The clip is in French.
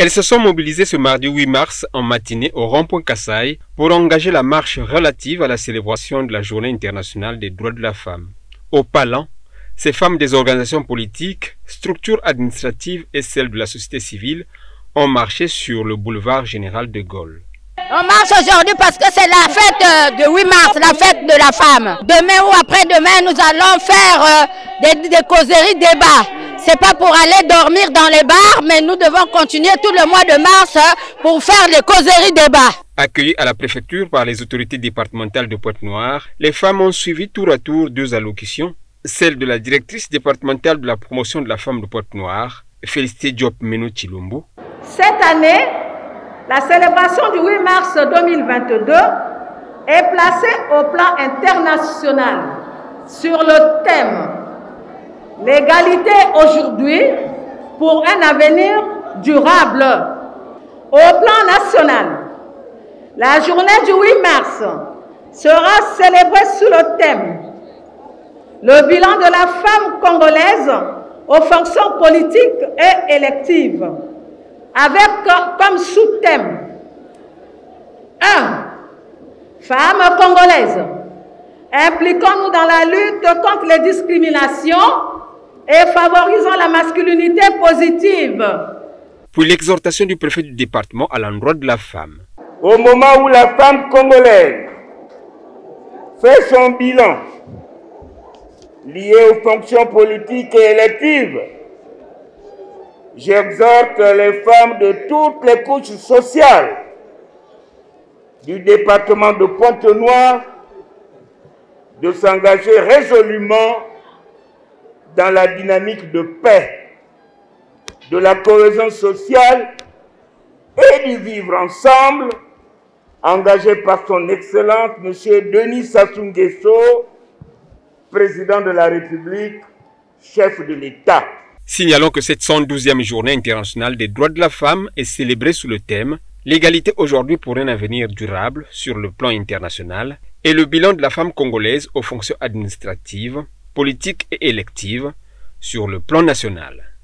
Elles se sont mobilisées ce mardi 8 mars en matinée au rond-point Kassai pour engager la marche relative à la célébration de la Journée internationale des droits de la femme. Au Palan, ces femmes des organisations politiques, structures administratives et celles de la société civile ont marché sur le boulevard général de Gaulle. On marche aujourd'hui parce que c'est la fête de 8 mars, la fête de la femme. Demain ou après-demain, nous allons faire des, des causeries, débats c'est pas pour aller dormir dans les bars, mais nous devons continuer tout le mois de mars pour faire les causeries débats. Accueillies à la préfecture par les autorités départementales de Pointe-Noire, les femmes ont suivi tour à tour deux allocutions. Celle de la directrice départementale de la promotion de la femme de Pointe-Noire, Félicité Diop Menou Chilumbu. Cette année, la célébration du 8 mars 2022 est placée au plan international sur le thème l'égalité aujourd'hui pour un avenir durable. Au plan national, la journée du 8 mars sera célébrée sous le thème le bilan de la femme congolaise aux fonctions politiques et électives, avec comme sous-thème 1. Femmes congolaises. Impliquons-nous dans la lutte contre les discriminations et favorisant la masculinité positive. Pour l'exhortation du préfet du département à l'endroit de la femme. Au moment où la femme congolaise fait son bilan lié aux fonctions politiques et électives, j'exhorte les femmes de toutes les couches sociales du département de Pointe-Noire de s'engager résolument dans la dynamique de paix, de la cohésion sociale et du vivre ensemble, engagé par son Excellence M. Denis Sassou Nguesso, président de la République, chef de l'État. Signalons que cette 112e journée internationale des droits de la femme est célébrée sous le thème L'égalité aujourd'hui pour un avenir durable sur le plan international et le bilan de la femme congolaise aux fonctions administratives, politiques et électives sur le plan national.